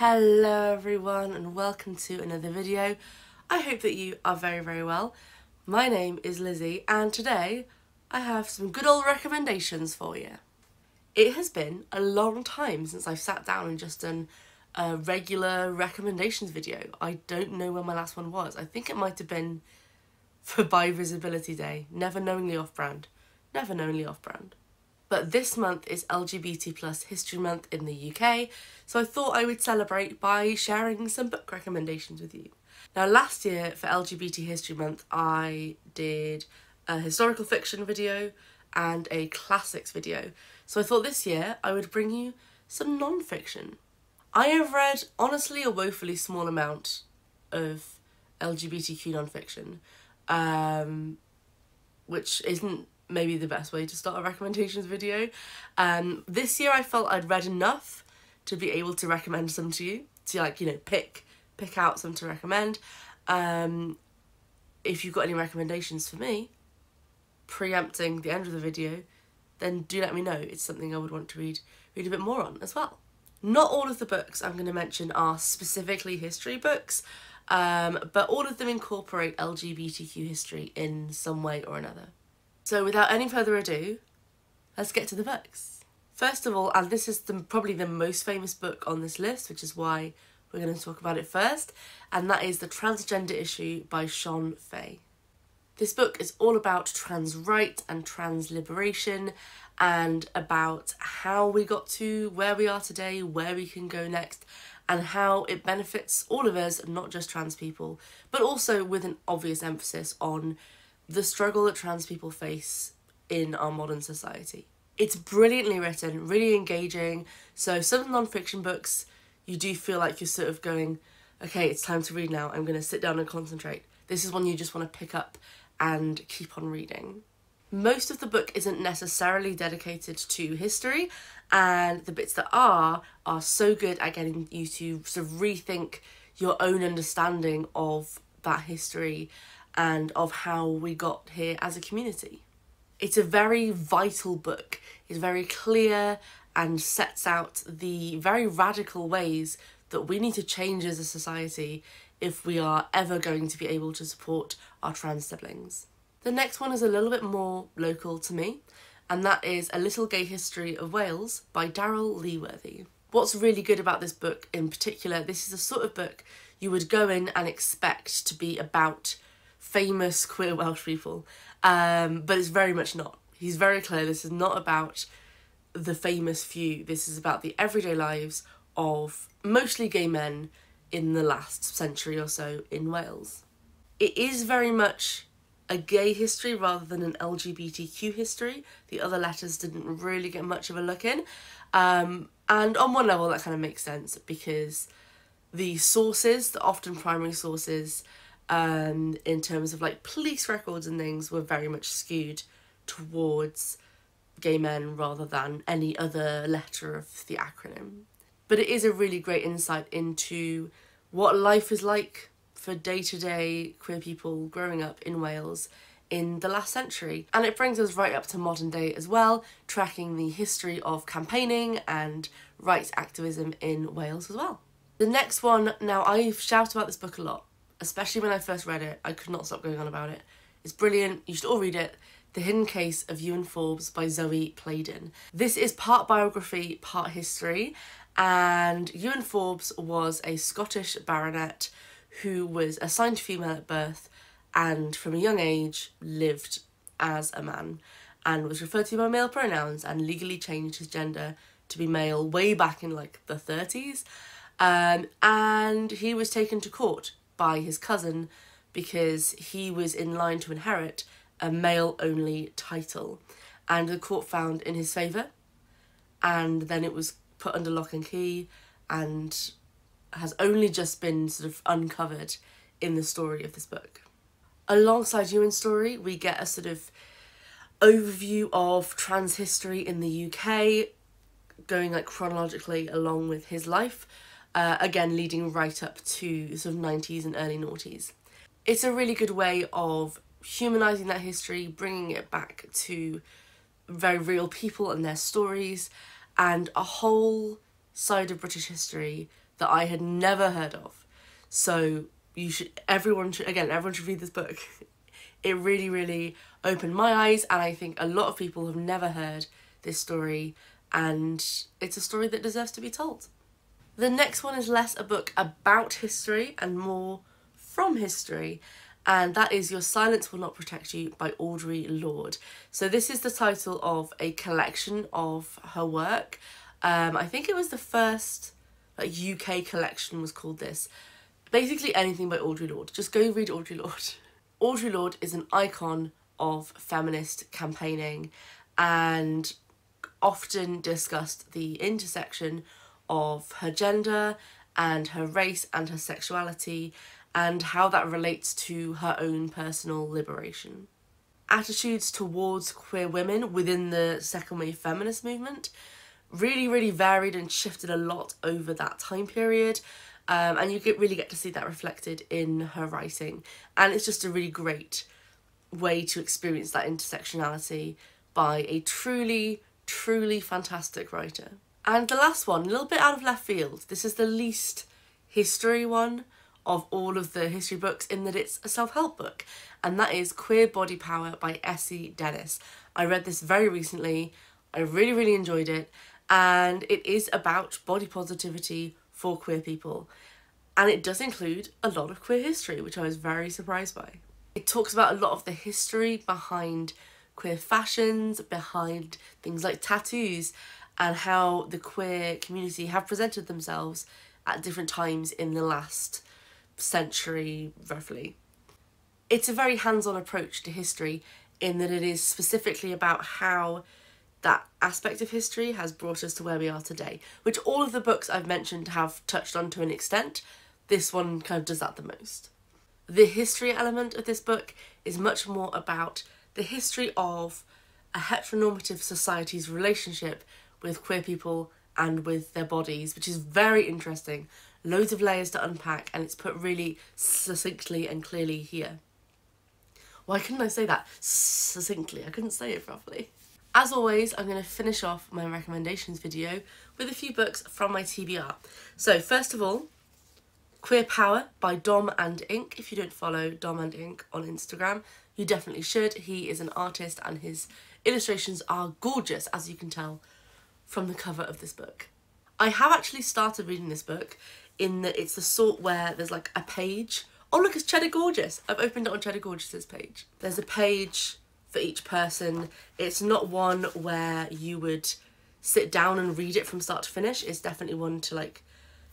Hello everyone and welcome to another video. I hope that you are very very well. My name is Lizzie and today I have some good old recommendations for you. It has been a long time since I've sat down and just done a regular recommendations video. I don't know when my last one was. I think it might have been for Bi Visibility Day. Never knowingly off brand. Never knowingly off brand. But this month is LGBT plus History Month in the UK, so I thought I would celebrate by sharing some book recommendations with you. Now, last year for LGBT History Month, I did a historical fiction video and a classics video. So I thought this year I would bring you some non fiction. I have read, honestly, a woefully small amount of LGBTQ non fiction, um, which isn't maybe the best way to start a recommendations video. Um, this year I felt I'd read enough to be able to recommend some to you, to like, you know, pick pick out some to recommend. Um, if you've got any recommendations for me, preempting the end of the video, then do let me know. It's something I would want to read read a bit more on as well. Not all of the books I'm going to mention are specifically history books, um, but all of them incorporate LGBTQ history in some way or another. So without any further ado, let's get to the books. First of all, and this is the, probably the most famous book on this list, which is why we're going to talk about it first, and that is The Transgender Issue by Shon Faye. This book is all about trans rights and trans liberation and about how we got to where we are today, where we can go next, and how it benefits all of us, not just trans people, but also with an obvious emphasis on the struggle that trans people face in our modern society. It's brilliantly written, really engaging. So some non-fiction books, you do feel like you're sort of going, okay, it's time to read now. I'm going to sit down and concentrate. This is one you just want to pick up and keep on reading. Most of the book isn't necessarily dedicated to history, and the bits that are are so good at getting you to sort of rethink your own understanding of that history and of how we got here as a community. It's a very vital book. It's very clear and sets out the very radical ways that we need to change as a society if we are ever going to be able to support our trans siblings. The next one is a little bit more local to me, and that is A Little Gay History of Wales by Daryl Leeworthy. What's really good about this book in particular, this is a sort of book you would go in and expect to be about famous queer Welsh people, um, but it's very much not. He's very clear this is not about the famous few, this is about the everyday lives of mostly gay men in the last century or so in Wales. It is very much a gay history rather than an LGBTQ history. The other letters didn't really get much of a look in. Um, and on one level, that kind of makes sense because the sources, the often primary sources, um, in terms of like police records and things were very much skewed towards gay men rather than any other letter of the acronym. But it is a really great insight into what life is like for day to day queer people growing up in Wales in the last century. And it brings us right up to modern day as well, tracking the history of campaigning and rights activism in Wales as well. The next one, now I've shouted about this book a lot, especially when I first read it, I could not stop going on about it. It's brilliant, you should all read it. The Hidden Case of Ewan Forbes by Zoe Playdon. This is part biography, part history, and Ewan Forbes was a Scottish baronet who was assigned female at birth and from a young age lived as a man and was referred to by male pronouns and legally changed his gender to be male way back in like the 30s. Um, and he was taken to court by his cousin because he was in line to inherit a male only title. And the court found in his favour, and then it was put under lock and key and has only just been sort of uncovered in the story of this book. Alongside Ewan's story, we get a sort of overview of trans history in the UK, going like chronologically along with his life, uh, again leading right up to sort of 90s and early noughties. It's a really good way of humanising that history, bringing it back to very real people and their stories, and a whole side of British history that I had never heard of. So you should everyone should again everyone should read this book. It really really opened my eyes and I think a lot of people have never heard this story and it's a story that deserves to be told. The next one is less a book about history and more from history and that is Your Silence Will Not Protect You by Audre Lorde. So this is the title of a collection of her work. Um, I think it was the first like UK collection was called this. Basically anything by Audre Lorde. Just go read Audre Lorde. Audre Lorde is an icon of feminist campaigning and often discussed the intersection of her gender and her race and her sexuality and how that relates to her own personal liberation. Attitudes towards queer women within the second wave feminist movement really, really varied and shifted a lot over that time period. Um, and you get really get to see that reflected in her writing. And it's just a really great way to experience that intersectionality by a truly, truly fantastic writer. And the last one, a little bit out of left field. This is the least history one of all of the history books in that it's a self-help book and that is Queer Body Power by Essie Dennis. I read this very recently. I really really enjoyed it and it is about body positivity for queer people and it does include a lot of queer history which I was very surprised by. It talks about a lot of the history behind queer fashions, behind things like tattoos and how the queer community have presented themselves at different times in the last century, roughly. It's a very hands on approach to history in that it is specifically about how that aspect of history has brought us to where we are today, which all of the books I've mentioned have touched on to an extent. This one kind of does that the most. The history element of this book is much more about the history of a heteronormative society's relationship with queer people and with their bodies, which is very interesting loads of layers to unpack, and it's put really succinctly and clearly here. Why couldn't I say that succinctly? I couldn't say it properly. As always, I'm going to finish off my recommendations video with a few books from my TBR. So first of all, Queer Power by Dom and Ink. If you don't follow Dom and Ink on Instagram, you definitely should. He is an artist and his illustrations are gorgeous, as you can tell from the cover of this book. I have actually started reading this book in that it's the sort where there's like a page. Oh look, it's Cheddar Gorgeous. I've opened it on Cheddar Gorgeous's page. There's a page for each person. It's not one where you would sit down and read it from start to finish. It's definitely one to like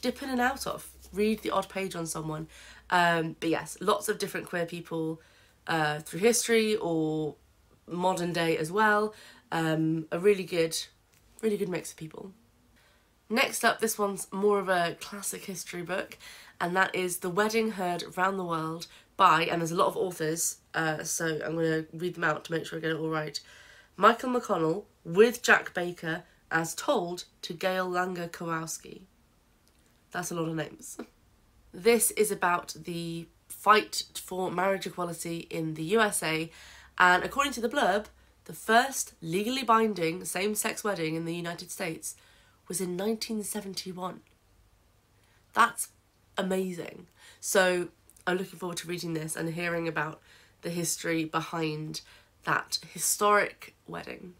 dip in and out of. Read the odd page on someone. Um, but yes, lots of different queer people uh, through history or modern day as well. Um, a really good, really good mix of people. Next up, this one's more of a classic history book, and that is The Wedding Heard Round the World by, and there's a lot of authors, uh, so I'm going to read them out to make sure I get it all right. Michael McConnell with Jack Baker as told to Gail Langer Karwoski. That's a lot of names. This is about the fight for marriage equality in the USA, and according to the blurb, the first legally binding same sex wedding in the United States was in 1971. That's amazing. So I'm looking forward to reading this and hearing about the history behind that historic wedding.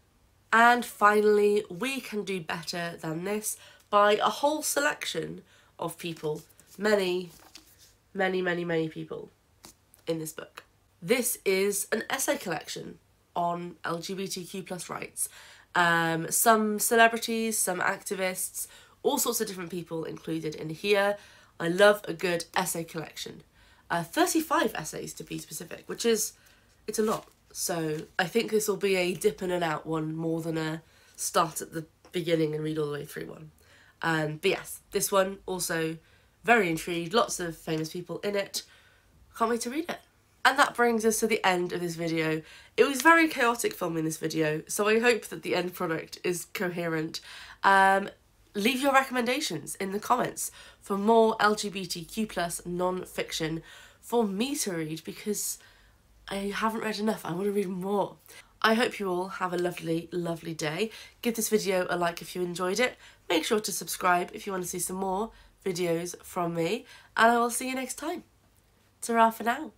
And finally, We Can Do Better Than This by a whole selection of people. Many, many, many, many people in this book. This is an essay collection on LGBTQ plus rights um, some celebrities, some activists, all sorts of different people included in here. I love a good essay collection. Uh, 35 essays to be specific, which is, it's a lot. So I think this will be a dip in and out one more than a start at the beginning and read all the way through one. Um, but yes, this one also very intrigued, lots of famous people in it. Can't wait to read it. And that brings us to the end of this video. It was very chaotic filming this video, so I hope that the end product is coherent. Um, leave your recommendations in the comments for more LGBTQ plus non-fiction for me to read because I haven't read enough. I want to read more. I hope you all have a lovely, lovely day. Give this video a like if you enjoyed it. Make sure to subscribe if you want to see some more videos from me, and I will see you next time. Ta-ra for now.